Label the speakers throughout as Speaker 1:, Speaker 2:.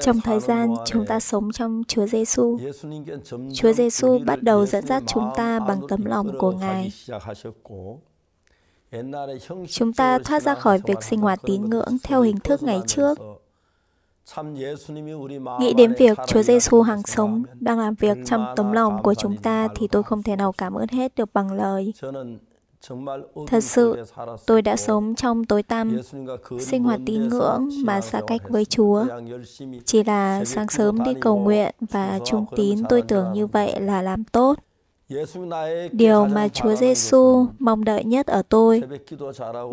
Speaker 1: Trong thời gian chúng ta sống trong Chúa Giêsu, Chúa Giêsu bắt đầu dẫn dắt chúng ta bằng tấm lòng của Ngài. Chúng ta thoát ra khỏi việc sinh hoạt tín ngưỡng theo hình thức ngày trước. Nghĩ đến việc Chúa Giêsu hàng sống đang làm việc trong tấm lòng của chúng ta thì tôi không thể nào cảm ơn hết được bằng lời. Thật sự, tôi đã sống trong tối tăm, sinh hoạt tín ngưỡng mà xa cách với Chúa. Chỉ là sáng sớm đi cầu nguyện và trung tín tôi tưởng như vậy là làm tốt. Điều mà Chúa Giêsu mong đợi nhất ở tôi,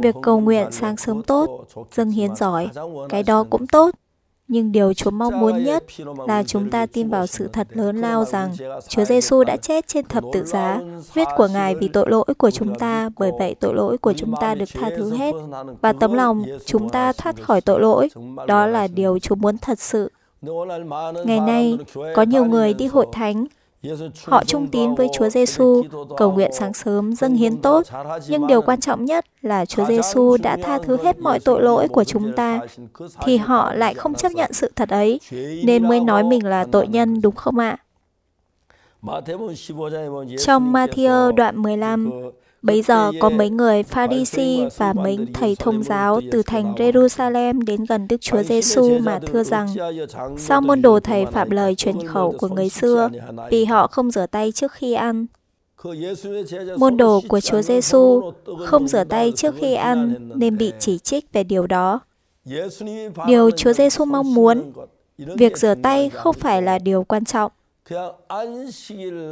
Speaker 1: việc cầu nguyện sáng sớm tốt, dâng hiến giỏi, cái đó cũng tốt. Nhưng điều Chúa mong muốn nhất là chúng ta tin vào sự thật lớn lao rằng Chúa Giêsu đã chết trên thập tự giá, huyết của Ngài vì tội lỗi của chúng ta, bởi vậy tội lỗi của chúng ta được tha thứ hết. Và tấm lòng chúng ta thoát khỏi tội lỗi, đó là điều Chúa muốn thật sự. Ngày nay, có nhiều người đi hội thánh Họ trung tín với Chúa Giêsu, cầu nguyện sáng sớm, dâng hiến tốt, nhưng điều quan trọng nhất là Chúa Giêsu đã tha thứ hết mọi tội lỗi của chúng ta, thì họ lại không chấp nhận sự thật ấy, nên mới nói mình là tội nhân đúng không ạ? Trong Matthew đoạn 15, Bấy giờ có mấy người Pharisee và mấy thầy thông giáo từ thành Jerusalem đến gần Đức Chúa Giêsu mà thưa rằng, sao môn đồ thầy phạm lời truyền khẩu của người xưa vì họ không rửa tay trước khi ăn? Môn đồ của Chúa Giêsu không rửa tay trước khi ăn nên bị chỉ trích về điều đó. Điều Chúa Giêsu mong muốn, việc rửa tay không phải là điều quan trọng.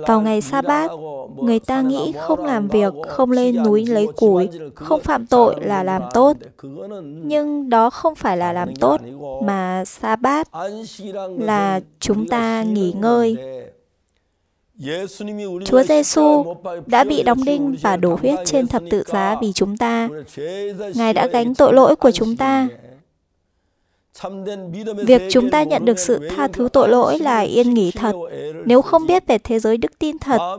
Speaker 1: Vào ngày sa bát, người ta nghĩ không làm việc, không lên núi lấy củi, không phạm tội là làm tốt. Nhưng đó không phải là làm tốt, mà sa bát là chúng ta nghỉ ngơi. Chúa Giêsu đã bị đóng đinh và đổ huyết trên thập tự giá vì chúng ta. Ngài đã gánh tội lỗi của chúng ta. Việc chúng ta nhận được sự tha thứ tội lỗi là yên nghỉ thật. Nếu không biết về thế giới đức tin thật,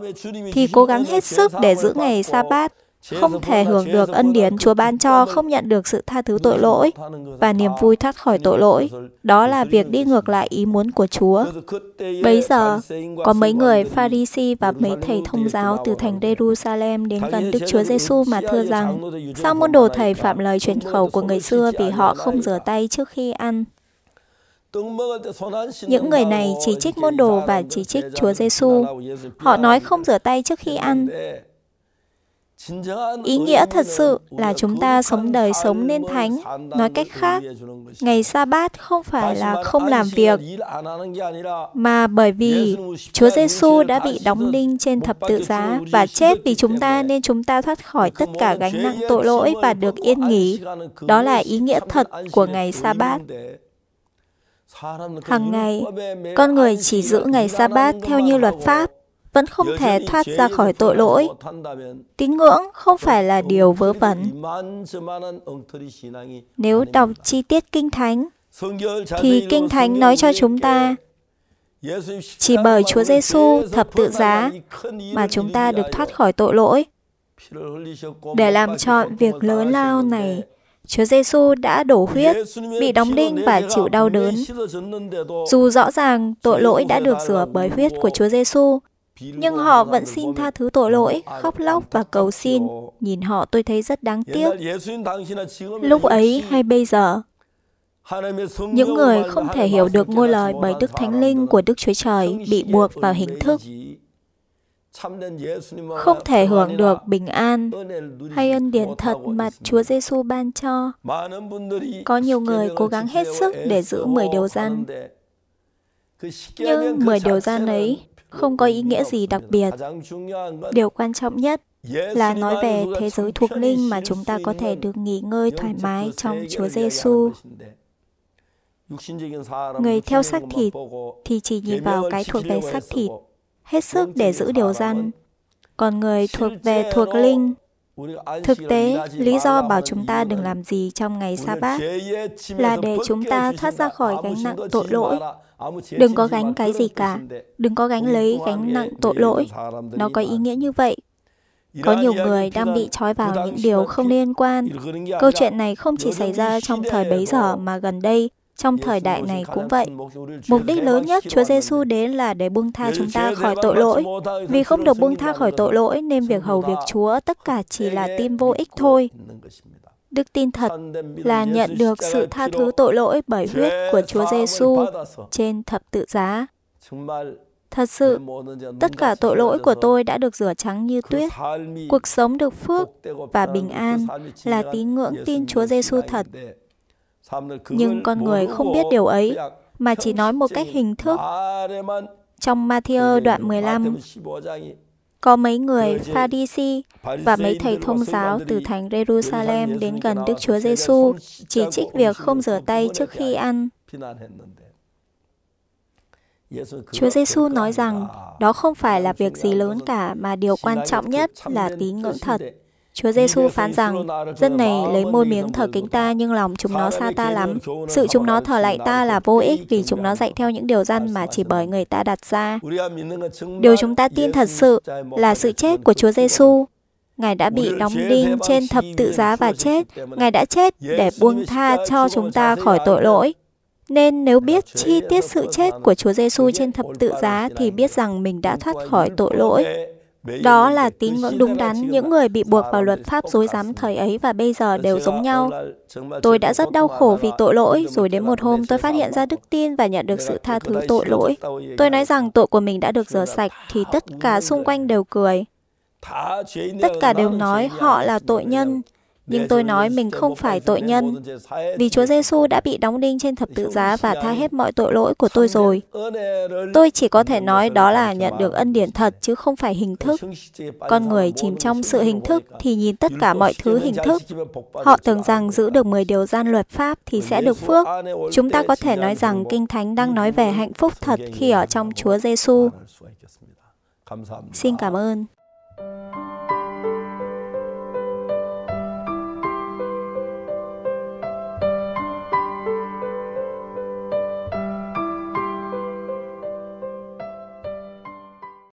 Speaker 1: thì cố gắng hết sức để giữ ngày sa bát không thể hưởng được ân điển Chúa ban cho, không nhận được sự tha thứ tội lỗi và niềm vui thoát khỏi tội lỗi. Đó là việc đi ngược lại ý muốn của Chúa. Bấy giờ, có mấy người Pharisee và mấy thầy thông giáo từ thành Jerusalem đến gần Đức Chúa Giêsu mà thưa rằng, sao môn đồ thầy phạm lời truyền khẩu của người xưa vì họ không rửa tay trước khi ăn? Những người này chỉ trích môn đồ và chỉ trích Chúa Giêsu. Họ nói không rửa tay trước khi ăn, ý nghĩa thật sự là chúng ta sống đời sống nên thánh. nói cách khác ngày sa bát không phải là không làm việc mà bởi vì chúa giêsu đã bị đóng đinh trên thập tự giá và chết vì chúng ta nên chúng ta thoát khỏi tất cả gánh nặng tội lỗi và được yên nghỉ. đó là ý nghĩa thật của ngày sa bát Hằng ngày, con người chỉ giữ ngày sa bát theo như luật pháp vẫn không thể thoát ra khỏi tội lỗi. Tín ngưỡng không phải là điều vớ vẩn. Nếu đọc chi tiết Kinh Thánh, thì Kinh Thánh nói cho chúng ta chỉ bởi Chúa Giêsu thập tự giá mà chúng ta được thoát khỏi tội lỗi. Để làm chọn việc lớn lao này, Chúa Giêsu đã đổ huyết, bị đóng đinh và chịu đau đớn. Dù rõ ràng tội lỗi đã được rửa bởi huyết của Chúa Giêsu, nhưng họ vẫn xin tha thứ tội lỗi, khóc lóc và cầu xin. Nhìn họ tôi thấy rất đáng tiếc. Lúc ấy hay bây giờ, những người không thể hiểu được ngôi lời bởi Đức Thánh Linh của Đức Chúa Trời bị buộc vào hình thức không thể hưởng được bình an hay ân điển thật mà Chúa Giêsu ban cho. Có nhiều người cố gắng hết sức để giữ 10 điều gian. Nhưng 10 điều gian ấy không có ý nghĩa gì đặc biệt. Điều quan trọng nhất là nói về thế giới thuộc linh mà chúng ta có thể được nghỉ ngơi thoải mái trong Chúa Giêsu. Người theo xác thịt thì chỉ nhìn vào cái thuộc về xác thịt, hết sức để giữ điều răn. Còn người thuộc về thuộc linh Thực tế, lý do bảo chúng ta đừng làm gì trong ngày sa bát là để chúng ta thoát ra khỏi gánh nặng tội lỗi. Đừng có gánh cái gì cả, đừng có gánh lấy gánh nặng tội lỗi. Nó có ý nghĩa như vậy. Có nhiều người đang bị trói vào những điều không liên quan. Câu chuyện này không chỉ xảy ra trong thời bấy giờ mà gần đây, Trong thời đại này cũng vậy. Mục đích lớn nhất Chúa Giêsu đến là để buông tha chúng ta khỏi tội lỗi. Vì không được buông tha khỏi tội lỗi nên việc hầu việc Chúa tất cả chỉ là tin vô ích thôi. Đức tin thật là nhận được sự tha thứ tội lỗi bởi huyết của Chúa Giêsu trên thập tự giá. Thật sự, tất cả tội lỗi của tôi đã được rửa trắng như tuyết. Cuộc sống được phước và bình an là tín ngưỡng tin Chúa Giêsu thật. Nhưng con người không biết điều ấy, mà chỉ nói một cách hình thức. Trong Matthew đoạn 15, có mấy người pha đi si và mấy thầy thông giáo từ thành Jerusalem đến gần Đức Chúa Giêsu chỉ trích việc không rửa tay trước khi ăn. Chúa Giêsu nói rằng đó không phải là việc gì lớn cả mà điều quan trọng nhất là tín ngưỡng thật. Chúa Giêsu phán rằng, dân này lấy môi miếng thờ kính ta nhưng lòng chúng nó xa ta lắm. Sự chúng nó thờ lại ta là vô ích vì chúng nó dạy theo những điều dân mà chỉ bởi người ta đặt ra. Điều chúng ta tin thật sự là sự chết của Chúa Giêsu. Ngài đã bị đóng đinh trên thập tự giá và chết. Ngài đã chết để buông tha cho chúng ta khỏi tội lỗi. Nên nếu biết chi tiết sự chết của Chúa Giêsu trên thập tự giá thì biết rằng mình đã thoát khỏi tội lỗi. Đó là tín ngưỡng đúng đắn, những người bị buộc vào luật pháp dối rắm thời ấy và bây giờ đều giống nhau. Tôi đã rất đau khổ vì tội lỗi, rồi đến một hôm tôi phát hiện ra đức tin và nhận được sự tha thứ tội lỗi. Tôi nói rằng tội của mình đã được rửa sạch, thì tất cả xung quanh đều cười. Tất cả đều nói họ là tội nhân, nhưng tôi nói mình không phải tội nhân, vì Chúa Giêsu đã bị đóng đinh trên thập tự giá và tha hết mọi tội lỗi của tôi rồi. Tôi chỉ có thể nói đó là nhận được ân điển thật chứ không phải hình thức. Con người chìm trong sự hình thức thì nhìn tất cả mọi thứ hình thức. Họ tưởng rằng giữ được 10 điều gian luật pháp thì sẽ được phước. Chúng ta có thể nói rằng Kinh Thánh đang nói về hạnh phúc thật khi ở trong Chúa Giêsu. Xin cảm ơn.